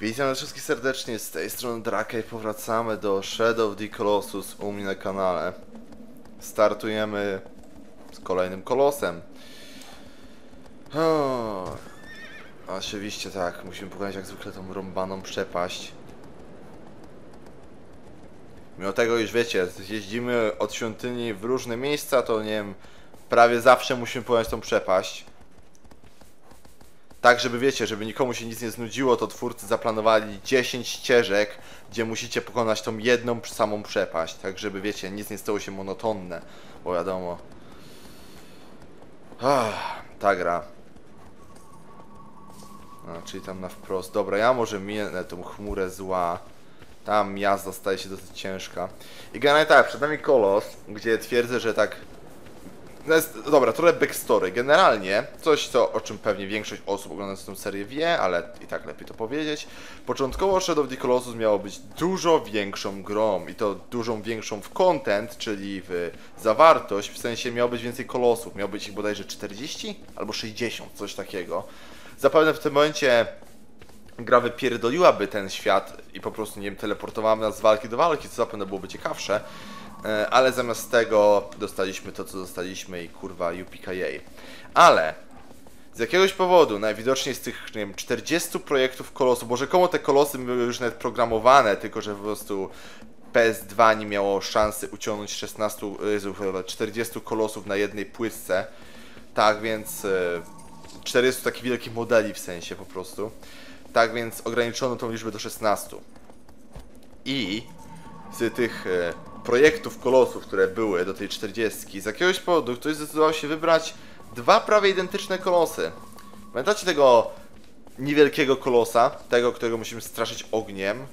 Witam wszystkich serdecznie, z tej strony Draka i powracamy do Shadow of the Colossus u mnie na kanale. Startujemy z kolejnym kolosem. O, oczywiście tak, musimy pokonać jak zwykle tą rąbaną przepaść. Mimo tego, już wiecie, jeździmy od świątyni w różne miejsca, to nie wiem, prawie zawsze musimy pokonać tą przepaść. Tak, żeby wiecie, żeby nikomu się nic nie znudziło, to twórcy zaplanowali 10 ścieżek, gdzie musicie pokonać tą jedną samą przepaść. Tak, żeby wiecie, nic nie stało się monotonne, bo wiadomo. Ah, ta gra. A, czyli tam na wprost. Dobra, ja może minę tą chmurę zła. Tam jazda staje się dosyć ciężka. I generalnie tak, przed nami kolos, gdzie twierdzę, że tak jest, dobra, trochę backstory. Generalnie, coś co, o czym pewnie większość osób oglądających tę serię wie, ale i tak lepiej to powiedzieć. Początkowo Shadow of the Colossus miało być dużo większą grą i to dużą większą w content, czyli w zawartość, w sensie miało być więcej kolosów, miało być ich bodajże 40 albo 60, coś takiego. Zapewne w tym momencie gra wypierdoliłaby ten świat i po prostu, nie wiem, teleportowała nas z walki do walki, co zapewne byłoby ciekawsze, ale zamiast tego dostaliśmy to, co dostaliśmy i kurwa UPKA. Ale z jakiegoś powodu, najwidoczniej z tych, nie wiem, 40 projektów kolosów, bo rzekomo te kolosy były już nawet programowane, tylko że po prostu PS2 nie miało szansy uciągnąć 16, Jezu, 40 kolosów na jednej płytce. Tak więc e, 40 takich wielkich modeli w sensie po prostu. Tak więc ograniczono tą liczbę do 16. I z tych e, projektów kolosów, które były do tej 40, z jakiegoś powodu ktoś zdecydował się wybrać dwa prawie identyczne kolosy. Pamiętacie tego niewielkiego kolosa, tego, którego musimy straszyć ogniem?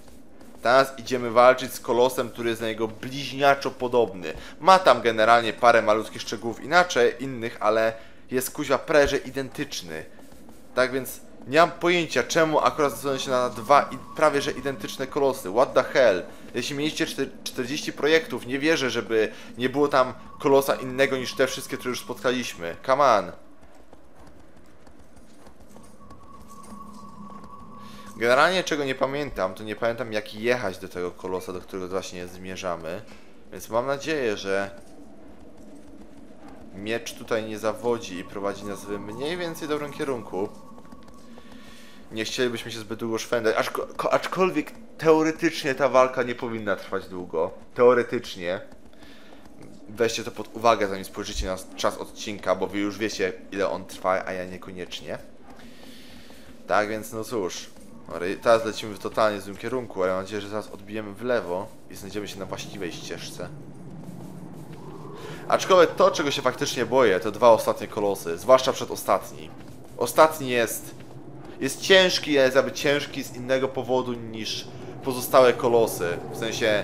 Teraz idziemy walczyć z kolosem, który jest na niego bliźniaczo podobny. Ma tam generalnie parę malutkich szczegółów inaczej, innych, ale jest kuźwa prerze identyczny. Tak więc nie mam pojęcia, czemu akurat zdecydowanie się na dwa prawie że identyczne kolosy. What the hell? Jeśli mieliście 40 projektów, nie wierzę, żeby nie było tam kolosa innego niż te wszystkie, które już spotkaliśmy. Come on. Generalnie czego nie pamiętam, to nie pamiętam jak jechać do tego kolosa, do którego właśnie zmierzamy. Więc mam nadzieję, że miecz tutaj nie zawodzi i prowadzi nas w mniej więcej dobrym kierunku. Nie chcielibyśmy się zbyt długo szwendać, aczko, aczkolwiek teoretycznie ta walka nie powinna trwać długo. Teoretycznie. Weźcie to pod uwagę, zanim spojrzycie na czas odcinka, bo wy już wiecie, ile on trwa, a ja niekoniecznie. Tak więc, no cóż. Teraz lecimy w totalnie złym kierunku, ale mam nadzieję, że zaraz odbijemy w lewo i znajdziemy się na właściwej ścieżce. Aczkolwiek to, czego się faktycznie boję, to dwa ostatnie kolosy, zwłaszcza przedostatni. Ostatni jest... Jest ciężki, ale jest jakby ciężki z innego powodu niż pozostałe kolosy. W sensie...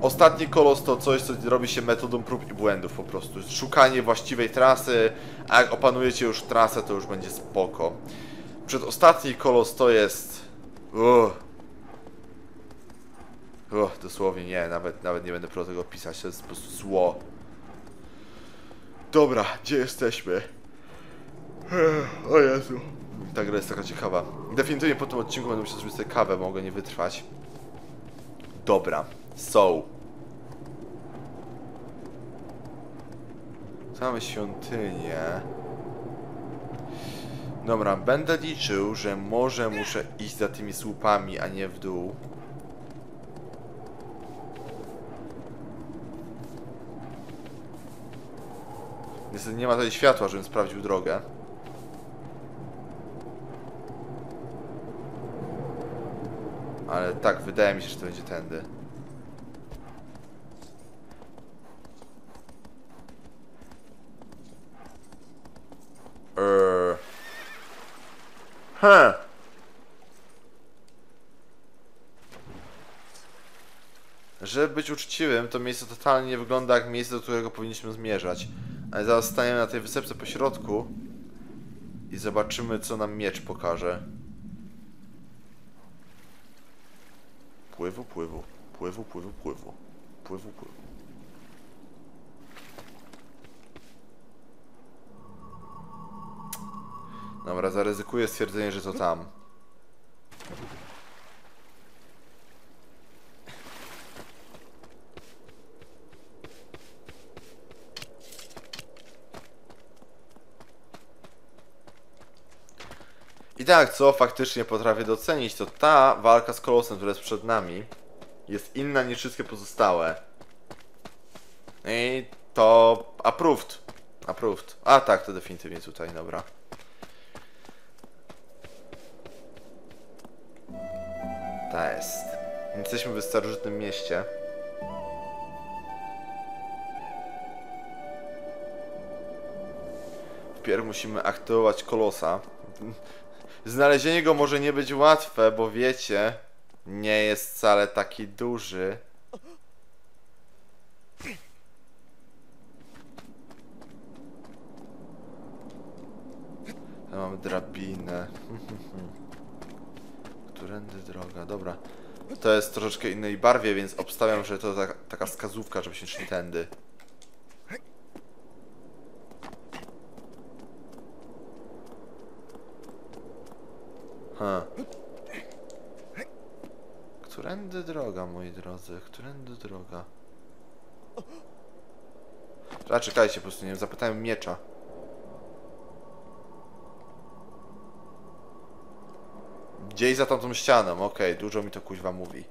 Ostatni kolos to coś, co robi się metodą prób i błędów po prostu. Szukanie właściwej trasy, a jak opanujecie już trasę, to już będzie spoko. Przedostatni kolos to jest... Uff. Dosłownie nie, nawet, nawet nie będę pro tego pisać, to jest po prostu zło. Dobra, gdzie jesteśmy? O Jezu. Ta gra jest taka ciekawa. Definitywnie po tym odcinku będę musiał zrobić sobie kawę, mogę nie wytrwać. Dobra, so. Mamy świątynię. Dobra, będę liczył, że może muszę iść za tymi słupami, a nie w dół. Niestety nie ma tutaj światła, żebym sprawdził drogę. Ale tak, wydaje mi się, że to będzie tędy. Eee. Huh. Żeby być uczciwym, to miejsce totalnie nie wygląda jak miejsce, do którego powinniśmy zmierzać. Ale zaraz staniemy na tej wysepce po środku i zobaczymy, co nam miecz pokaże. Pływu, pływu, pływu, pływu, pływu, pływu, pływu. Dobra, zaryzykuję stwierdzenie, że to tam. Tak, co faktycznie potrafię docenić, to ta walka z kolosem, która jest przed nami, jest inna niż wszystkie pozostałe. I to approved. Approved. A tak, to definitywnie tutaj, dobra. Ta jest. Jesteśmy w starożytnym mieście. Wpierw musimy aktywować kolosa. Znalezienie go może nie być łatwe, bo wiecie, nie jest wcale taki duży. Ja drabinę. Którędy droga? Dobra. To jest troszeczkę innej barwie, więc obstawiam, że to taka, taka wskazówka, żebyśmy szli tędy. Ha. Którędy droga, moi drodzy? Którędy droga? A czekajcie, po prostu nie wiem, zapytałem miecza. Gdzieś za tamtą ścianą, okej, dużo mi to kuźwa mówi.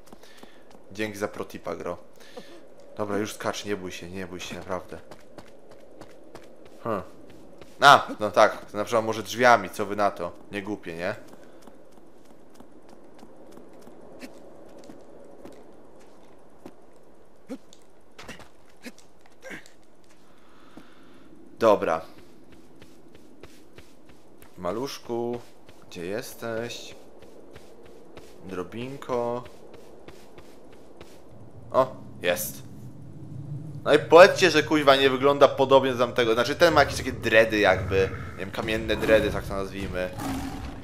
Dzięki za protipa, gro. Dobra, już skacz, nie bój się, nie bój się, naprawdę. Hm. A, no tak, na przykład może drzwiami, co wy na to? Nie głupie, nie? Dobra. Maluszku, gdzie jesteś? Drobinko. O, jest. No i powiedzcie, że kuźwa nie wygląda podobnie do tamtego. Znaczy ten ma jakieś takie dredy jakby. Nie wiem, kamienne dredy, tak to nazwijmy.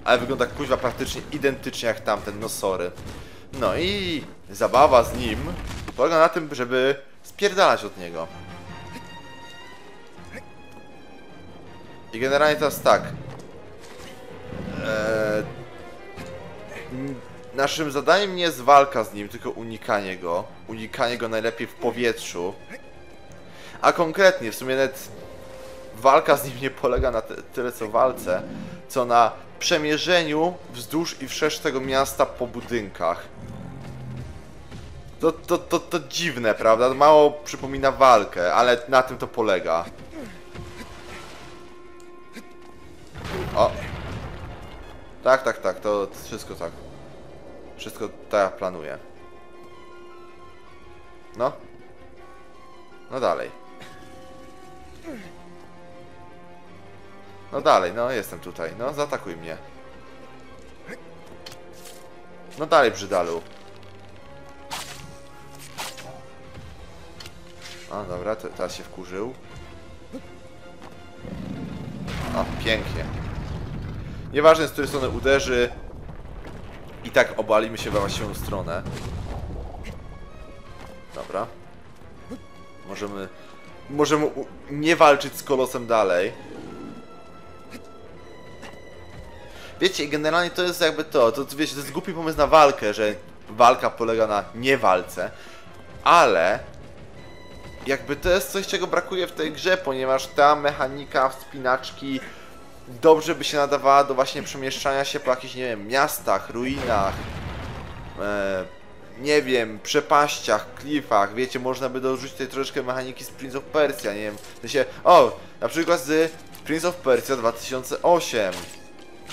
Ale wygląda kuźwa praktycznie identycznie jak tamten, no sorry. No i zabawa z nim polega na tym, żeby spierdalać od niego. I generalnie teraz tak. Eee, naszym zadaniem nie jest walka z nim, tylko unikanie go. Unikanie go najlepiej w powietrzu. A konkretnie, w sumie nawet walka z nim nie polega na ty- tyle co walce, co na przemierzeniu wzdłuż i wszerz tego miasta po budynkach. To, to, to, to dziwne, prawda? Mało przypomina walkę, ale na tym to polega. O! Tak, tak, tak, to wszystko tak. Wszystko tak planuję. No. No dalej. No dalej, no jestem tutaj. No, zaatakuj mnie. No dalej, brzydalu. A, dobra, te, teraz się wkurzył. O, pięknie. Nieważne z której strony uderzy, i tak obalimy się we właściwą stronę. Dobra. Możemy... Możemy nie walczyć z kolosem dalej. Wiecie, generalnie to jest jakby to, to wiecie, to jest głupi pomysł na walkę, że walka polega na niewalce, ale jakby to jest coś, czego brakuje w tej grze, ponieważ ta mechanika wspinaczki dobrze by się nadawała do właśnie przemieszczania się po jakichś, nie wiem, miastach, ruinach, e, nie wiem, przepaściach, klifach, wiecie, można by dorzucić tutaj troszeczkę mechaniki z Prince of Persia, nie wiem, w sensie, o, na przykład z Prince of Persia 2008,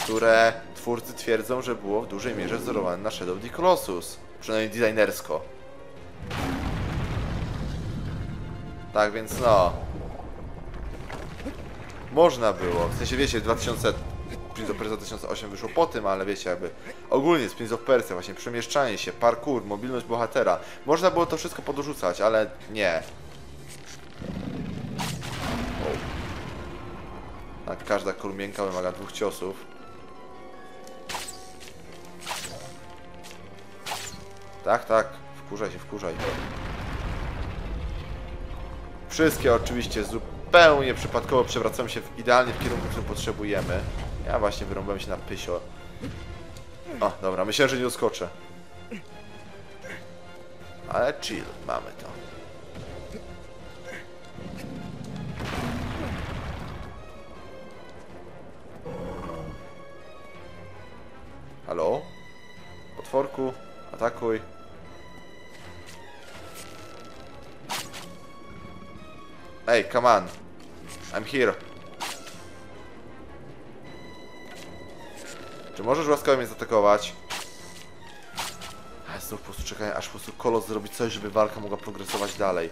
które twórcy twierdzą, że było w dużej mierze wzorowane na Shadow of the Colossus, przynajmniej designersko. Tak więc no. Można było. W sensie wiecie, 2000 Prince of Persia 2008 wyszło po tym, ale wiecie, jakby ogólnie z Prince of Persia właśnie przemieszczanie się, parkour, mobilność bohatera. Można było to wszystko podrzucać, ale nie. O. Tak, każda kolumbienka wymaga dwóch ciosów. Tak, tak. Wkurzaj się, wkurzaj. Wszystkie oczywiście zupełnie przypadkowo przewracają się w idealnie w kierunku, którym potrzebujemy. Ja właśnie wyrąbałem się na pysio. O, dobra, myślałem, że nie doskoczę. Ale chill, mamy to. Halo? Potworku, atakuj. Ej, come on. I'm here. Czy możesz łaskawie mnie zaatakować? Znów po prostu czekaj, aż po prostu kolos zrobi coś, żeby walka mogła progresować dalej.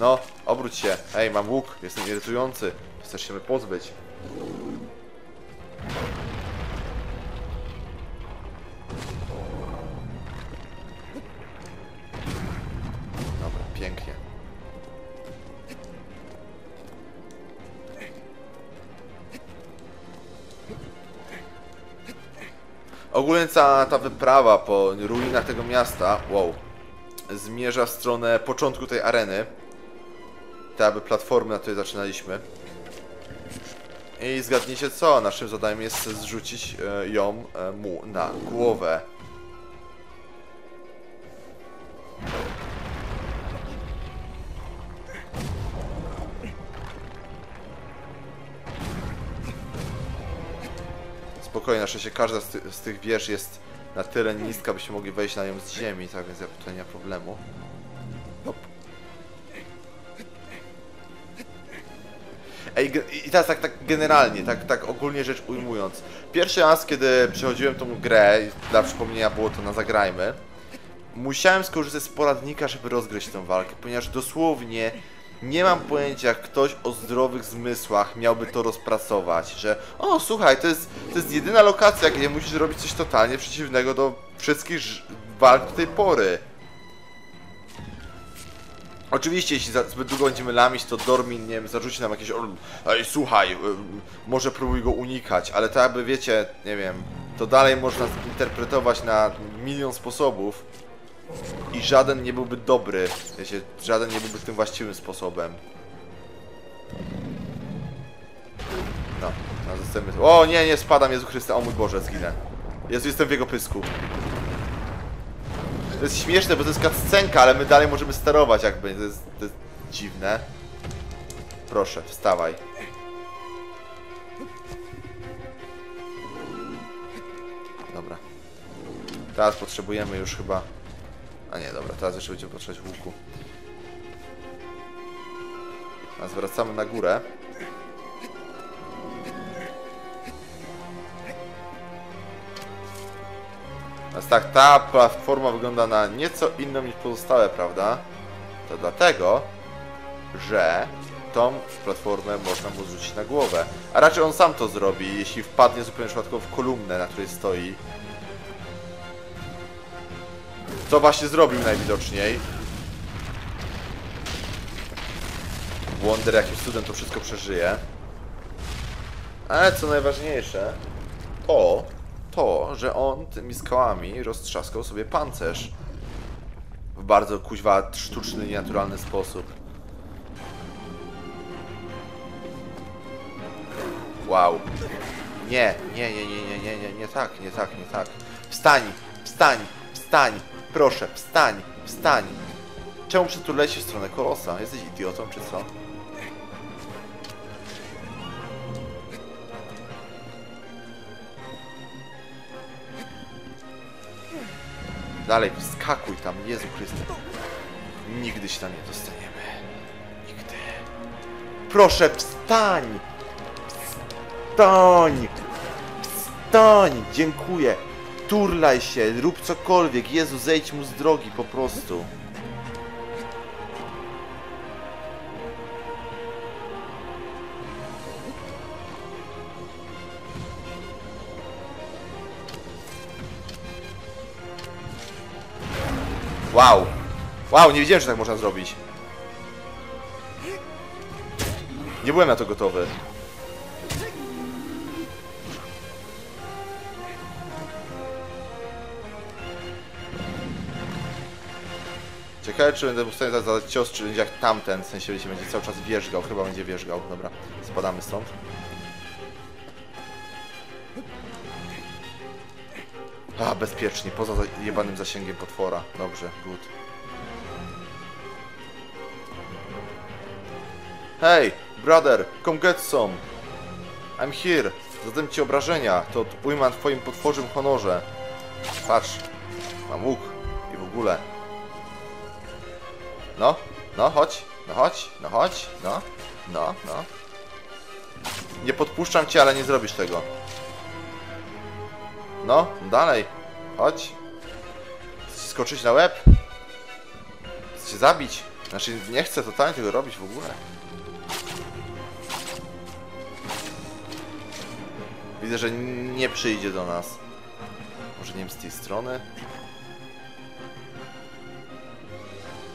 No, obróć się. Ej, mam łuk, jestem irytujący. Chcesz się mnie pozbyć. Ogólnie cała ta wyprawa po ruinach tego miasta, wow, zmierza w stronę początku tej areny. Te aby platformy, na której zaczynaliśmy. I zgadnijcie co, naszym zadaniem jest zrzucić e, ją e, mu na głowę. Spokojnie, na szczęście każda z, ty z tych wież jest na tyle niska, byśmy mogli wejść na nią z ziemi, tak więc ja tutaj nie ma problemu. Hop. Ej, i teraz tak, tak generalnie, tak, tak ogólnie rzecz ujmując. Pierwszy raz, kiedy przechodziłem tą grę, dla przypomnienia było to na Zagrajmy, musiałem skorzystać z poradnika, żeby rozgryźć tę walkę, ponieważ dosłownie nie mam pojęcia, jak ktoś o zdrowych zmysłach miałby to rozpracować, że o słuchaj, to jest, to jest jedyna lokacja, gdzie musisz robić coś totalnie przeciwnego do wszystkich walk do tej pory. Oczywiście, jeśli za, zbyt długo będziemy lamić, to Dormin, nie wiem, zarzuci nam jakieś Ej, słuchaj, y, może próbuj go unikać, ale to jakby, wiecie, nie wiem, to dalej można interpretować na milion sposobów i żaden nie byłby dobry, wiecie, żaden nie byłby tym właściwym sposobem. No, no zostajemy... O nie, nie, spadam, Jezu Chryste, o mój Boże, zginę. Jezu, jestem w jego pysku. To jest śmieszne, bo to jest cutscenka, ale my dalej możemy sterować jakby, to jest, to jest dziwne. Proszę, wstawaj. Dobra. Teraz potrzebujemy już chyba... A nie, dobra, teraz jeszcze będziemy potrzebować łuku. A zwracamy na górę. Więc tak, ta platforma wygląda na nieco inną niż pozostałe, prawda? To dlatego, że tą platformę można mu zrzucić na głowę. A raczej on sam to zrobi, jeśli wpadnie zupełnie przypadkowo w kolumnę, na której stoi. Co właśnie zrobił najwidoczniej. Wonder jakim cudem to wszystko przeżyje. Ale co najważniejsze, to, to, że on tymi skałami roztrzaskał sobie pancerz. W bardzo kuźwa sztuczny, nienaturalny sposób. Wow. Nie, nie, nie, nie, nie, nie, nie, nie tak, nie tak, nie tak. Wstań, wstań, wstań, proszę, wstań, wstań. Czemu przytulałeś się w stronę kolosa? Jesteś idiotą, czy co? Dalej, wskakuj tam, Jezu Chryste. Nigdy się tam nie dostaniemy. Nigdy. Proszę, wstań! Wstań! Wstań! Dziękuję. Turlaj się, rób cokolwiek. Jezu, zejdź mu z drogi po prostu. Wow. Wow, nie wiedziałem, że tak można zrobić. Nie byłem na to gotowy. Ciekawe, czy będę w stanie za- zadać cios, czy będzie jak tamten, w sensie będzie będzie cały czas wierzgał, chyba będzie wierzgał. Dobra, spadamy stąd. A, bezpiecznie, poza za- jebanym zasięgiem potwora. Dobrze, good. Hey, brother, come get some. I'm here. Zadam ci obrażenia. To ujma twoim potworzym honorze. Patrz. Mam łuk. I w ogóle. No, no, chodź. No chodź, no chodź, no. No, no. Nie podpuszczam cię, ale nie zrobisz tego. No, dalej. Chodź. Chcesz skoczyć na łeb? Chcesz się zabić? Znaczy, nie chcę totalnie tego robić w ogóle. Widzę, że nie przyjdzie do nas. Może nie wiem, z tej strony?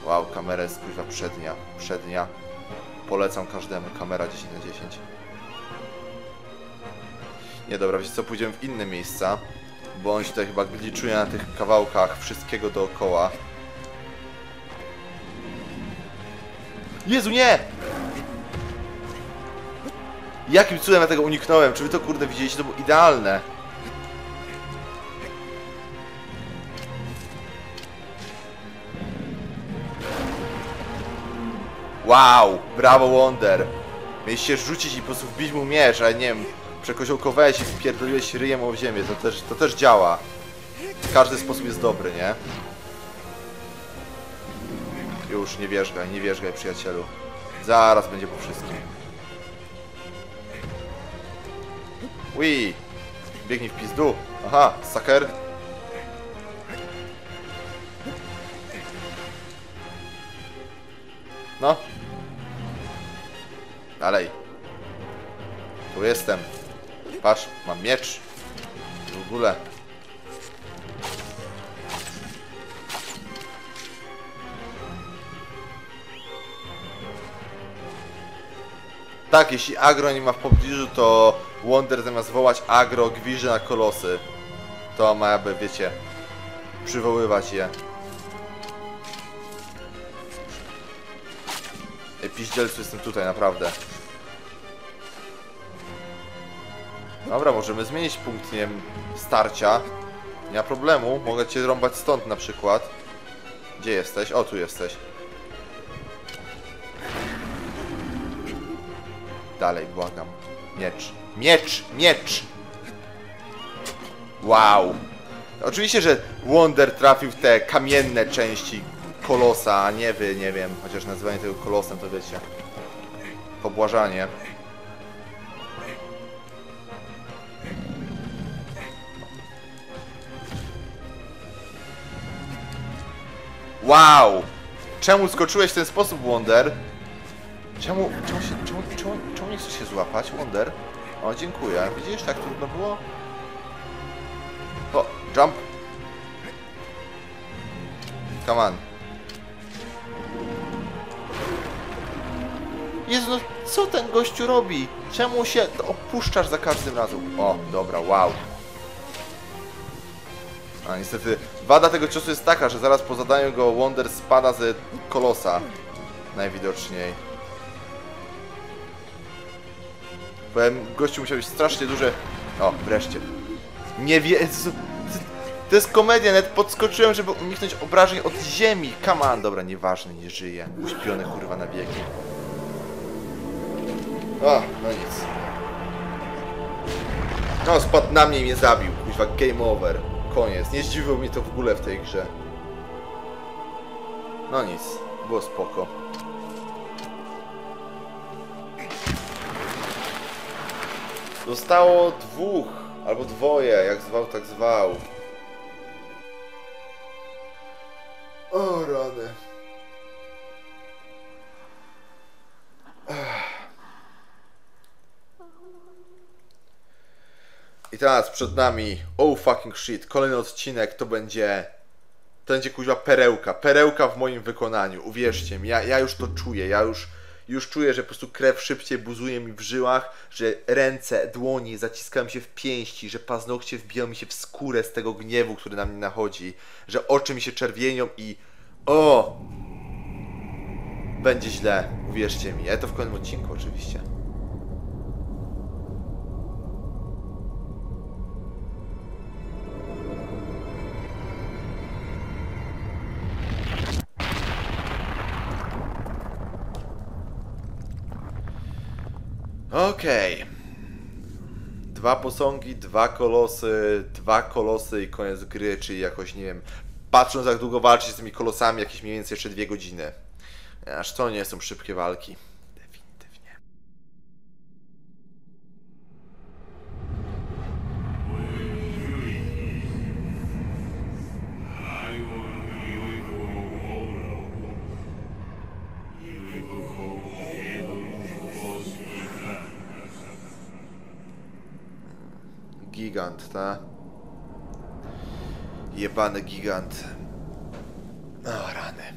Wow, kamera jest przednia. Przednia. Polecam każdemu. Kamera 10 na 10. Nie, dobra, wiecie co, pójdziemy w inne miejsca. Bo on się tutaj chyba gliczuje na tych kawałkach wszystkiego dookoła. Jezu, nie! Jakim cudem ja tego uniknąłem? Czy wy to kurde widzieliście? To było idealne. Wow! Brawo Wonder! Mieliście rzucić i po prostu wbić mu miecz, ale nie wiem, przekoziołkowałeś i wpierdoliłeś ryjem o ziemię, to też, to też działa. Każdy sposób jest dobry, nie? Już, nie wierzgaj, nie wierzgaj przyjacielu. Zaraz będzie po wszystkim. Ui! Biegnij w pizdu. Aha, sucker. No. Dalej. Tu jestem. Patrz, mam miecz. W ogóle. Tak, jeśli agro nie ma w pobliżu, to Wonder zamiast wołać agro gwiży na kolosy. To ma jakby, wiecie, przywoływać je. Ej, piździelcu, jestem tutaj, naprawdę. Dobra, możemy zmienić punkt, nie wiem, starcia. Nie ma problemu, mogę cię rąbać stąd na przykład. Gdzie jesteś? O, tu jesteś. Dalej, błagam. Miecz. Miecz! Miecz! Wow! Oczywiście, że Wonder trafił w te kamienne części kolosa, a nie wy, nie wiem. Chociaż nazywanie tego kolosem to wiecie. Pobłażanie. Wow! Czemu skoczyłeś w ten sposób, Wonder? Czemu, czemu, się, czemu, czemu, czemu nie chcesz się złapać, Wonder? O, dziękuję. Widzisz, tak trudno było? O, jump. Come on. Jezu, no co ten gościu robi? Czemu się opuszczasz za każdym razem? O, dobra, wow. A niestety, wada tego ciosu jest taka, że zaraz po zadaniu go Wonder spada ze kolosa. Najwidoczniej. Powiem, gościu musiał być strasznie duże... O, wreszcie. Nie wie... To jest komedia, nawet podskoczyłem, żeby uniknąć obrażeń od ziemi. Come on, dobra, nieważne, nie żyje. Uśpiony kurwa na wieki. O, no nic. No, spadł na mnie i mnie zabił. Kuźwa, game over. Koniec. Nie zdziwiło mnie to w ogóle w tej grze. No nic, było spoko. Zostało dwóch, albo dwoje, jak zwał, tak zwał. O, rany. I teraz przed nami, oh fucking shit, kolejny odcinek to będzie, to będzie kuźwa perełka, perełka w moim wykonaniu, uwierzcie mi, ja, ja już to czuję, ja już, już czuję, że po prostu krew szybciej buzuje mi w żyłach, że ręce, dłoni zaciskają się w pięści, że paznokcie wbiją mi się w skórę z tego gniewu, który na mnie nachodzi, że oczy mi się czerwienią i o! Będzie źle, uwierzcie mi, ale to w kolejnym odcinku oczywiście. Okej. Dwa posągi, dwa kolosy, dwa kolosy i koniec gry, czyli jakoś, nie wiem, patrząc jak długo walczyć z tymi kolosami, jakieś mniej więcej jeszcze dwie godziny. Aż to nie są szybkie walki. Ta? Jebany gigant. O, rany.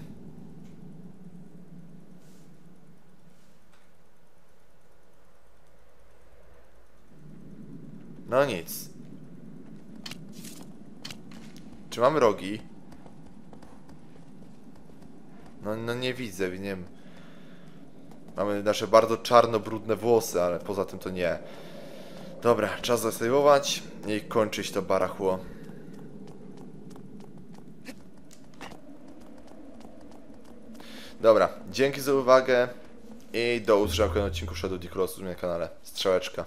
No nic. Czy mamy rogi? No, no nie widzę, nie wiem. Mamy nasze bardzo czarno-brudne włosy, ale poza tym to nie. Dobra, czas zasejwować i kończyć to barachło. Dobra, dzięki za uwagę i do usłyszenia w kolejnym odcinku Shadow Decross na kanale. Strzałeczka.